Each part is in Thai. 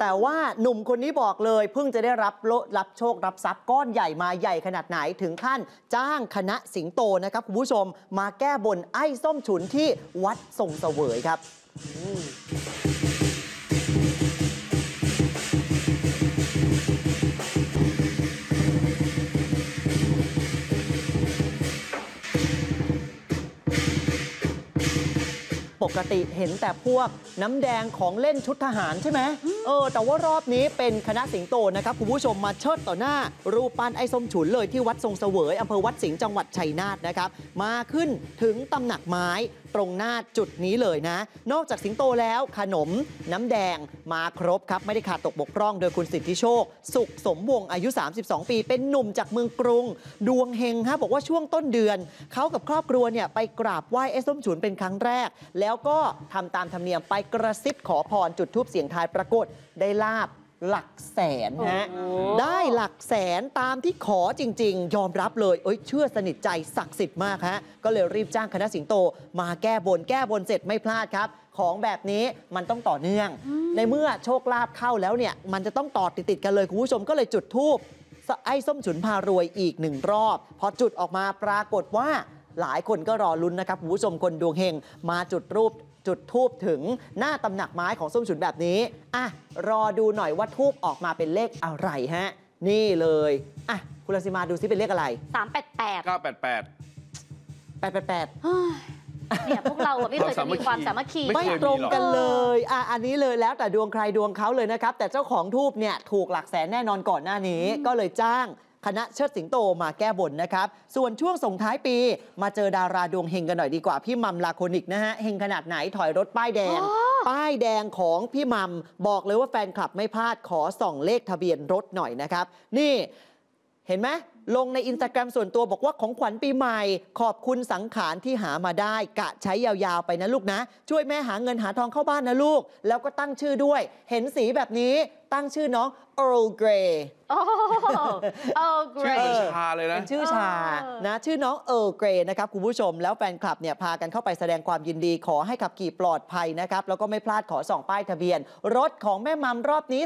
แต่ว่าหนุ่มคนนี้บอกเลย เพิ่งจะได้รับโลรับโชครับทรัพย์ก้อนใหญ่มาใหญ่ขนาดไหนถึงขั้น จ้างคณะสิงโตนะครับคุณผู้ชมมาแก้บนไอ้ส้มฉุนที่วัดทรงเสวยครับ กติเห็นแต่พวกน้ำแดงของเล่นชุดทหารใช่ไหมเออ แต่ว่ารอบนี้เป็นคณะสิงโตนะครับ คุณผู้ชมมาเชิดต่อหน้า รูปปั้นไอ้ส้มฉุนเลยที่วัดทรงเสวยอำเภอวัดสิงห์จังหวัดชัยนาทนะครับ มาขึ้นถึงตำหนักไม้ ตรงหน้าจุดนี้เลยนะ นอกจากสิงโตแล้วขนม น้ำแดงมาครบครับ ไม่ได้ขาดตกบกพร่องโดยคุณสิทธิโชค สุขสมวงอายุ 32 ปี เป็นหนุ่มจากเมืองกรุง ดวงเฮงฮะบอกว่าช่วงต้นเดือน เขากับครอบครัวเนี่ยไปกราบไหว้ไอ้ส้มฉุนเป็นครั้งแรก แล้วก็ทำตามธรรมเนียมไปกระซิบขอพรจุดทูปเสียงทายปรากฏได้ลาบ หลักแสนฮะโอ้ได้หลักแสนตามที่ขอจริง ๆ ยอมรับเลยเอ้ยเชื่อสนิทใจศักดิ์สิทธิ์มากฮะก็เลยรีบจ้างคณะสิงโต มาแก้บนแก้บนเสร็จไม่พลาดครับ ของแบบนี้มันต้องต่อเนื่อง ในเมื่อโชคลาภเข้าแล้วเนี่ยมันจะต้องต่อติดๆกันเลยคุณผู้ชมก็เลยจุดทูบไอ้ส้มฉุนพารวยอีกหนึ่งรอบ พอจุดออกมาปรากฏว่าหลายคนก็รอลุ้นนะครับคุณผู้ชมคนดวงเฮงมาจุดรูป จุดทูบถึงหน้าตำหนักไม้ของส้มฉุนแบบนี้ อะ รอดูหน่อยว่าทูบออกมาเป็นเลขอะไรฮะ นี่เลย อะ คุณรังสิมาดูซิเป็นเลขอะไรสามแปดแปด888 988 เนี่ยพวกเราอะไม่เคยจะมีความสามัคคี ไม่ไม่เคยมีหรอกตรงกันเลยอะอันนี้เลยแล้วแต่ดวงใครดวงเขาเลยนะครับ แต่เจ้าของทูบเนี่ยถูกหลักแสนแน่นอนก่อนหน้านี้ ก็เลยจ้าง คณะเชิดสิงโตมาแก้บนนะครับ ส่วนช่วงส่งท้ายปี มาเจอดาราดวงเฮงกันหน่อยดีกว่า พี่มัมลาโคนิกนะฮะเฮงขนาดไหนถอยรถป้ายแดง ป้ายแดงของพี่มัมบอกเลยว่าแฟนคลับไม่พลาดขอส่องเลขทะเบียนรถหน่อยนะครับ นี่ เห็นไหมลงในอินสตาแกรมส่วนตัวบอกว่าของขวัญปีใหม่ ขอบคุณสังขารที่หามาได้ กะใช้ยาวๆไปนะลูกนะ ช่วยแม่หาเงินหาทองเข้าบ้านนะลูก แล้วก็ตั้งชื่อด้วย เห็นสีแบบนี้ตั้งชื่อน้อง Earl Grey โอ้เออเกรชื่อเหมือนย์ชาเลยนะ เป็นชื่อชา เออ นะ ชื่อน้องเออร์เกรนะครับ คุณผู้ชม แล้วแฟนคลับเนี่ยพากันเข้าไปแสดงความยินดีขอให้ขับขี่ปลอดภัยนะครับ แล้วก็ไม่พลาดขอส่องป้ายทะเบียน รถของแม่มัมรอบนี้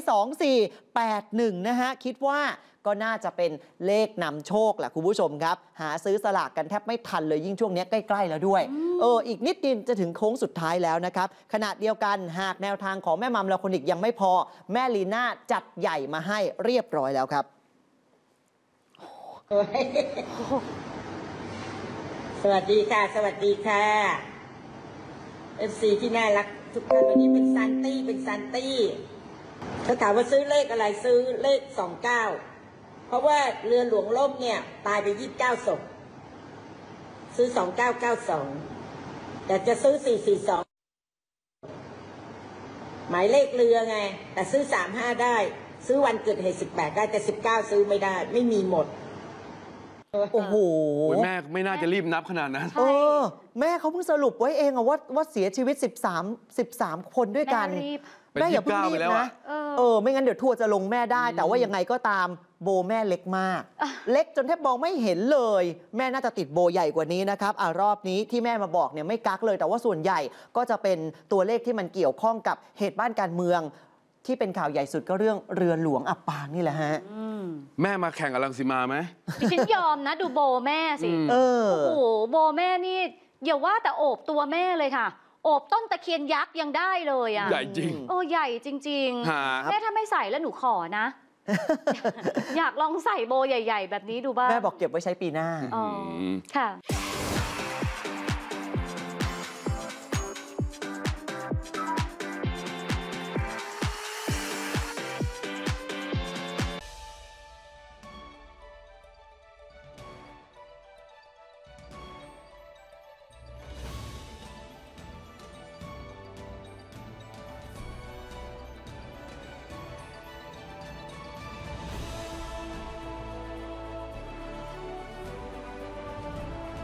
2481 นะฮะ คิดว่า ก็น่าจะเป็นเลขนำโชคแหละคุณผู้ชมครับ หาซื้อสลากกันแทบไม่ทันเลยยิ่งช่วงเนี้ยใกล้ ๆ แล้วด้วยเอออีกนิดเดียวจะถึงโค้งสุดท้ายแล้วนะครับขณะเดียวกันหากแนวทางของแม่มัมลาคนิกยังไม่พอ แม่ลีน่าจัดใหญ่มาให้เรียบร้อยแล้วครับสวัสดีค่ะ สวัสดีค่ะ FC ที่น่ารักทุกท่านวันนี้เป็น Sunday เป็น Sunday เขาถามว่าซื้อเลขอะไรซื้อเลขสองเก้า เพราะว่าเรือหลวงล่มเนี่ย ตายไปยี่สิบเก้าศพซื้อสองเก้าเก้าสองแต่จะซื้อสี่สี่สองหมายเลขเรือไง แต่ซื้อสามห้าได้ ซื้อวันเกิดเหตุสิบแปดได้แต่สิบเก้าซื้อไม่ได้ ไม่มีหมด โอ้โหโอ้ยแม่ไม่น่าจะรีบนับขนาดนั้น เออ แม่เขาเพิ่งสรุปไว้เองอะว่าว่าเสียชีวิต 13 13 คนด้วยกันแม่รีบแม่อย่าเพิ่งเป็นรี29ไปบแล้วนะอะเออเออ ไม่งั้นเดี๋ยวทัวร์จะลงแม่ได้ แต่ว่ายังไงก็ตามโบแม่เล็กมากอะเล็กจนแทบมองไม่เห็นเลย แม่น่าจะติดโบใหญ่กว่านี้นะครับอะรอบนี้ที่แม่มาบอกเนี่ยไม่กักเลย แต่ว่าส่วนใหญ่ก็จะเป็นตัวเลขที่มันเกี่ยวข้องกับเหตุบ้านการเมือง ที่เป็นข่าวใหญ่สุดก็เรื่องเรือหลวงอับปางนี่แหละฮะอืม แม่มาแข่งกับลังสีมาไหมดิฉันยอมนะ ดูโบแม่สิอืมเออโอ้โหโบแม่นี่อย่าว่าแต่โอบตัวแม่เลยค่ะ โอบต้นตะเคียนยักษ์ยังได้เลยอะใหญ่จริงโอ้ใหญ่จริงหาๆแม่ถ้าไม่ใส่แล้วหนูขอนะ อยากลองใส่โบใหญ่ ๆ แบบนี้ดูบ้างแม่บอกเก็บไว้ใช้ปีหน้าอ๋อมค่ะ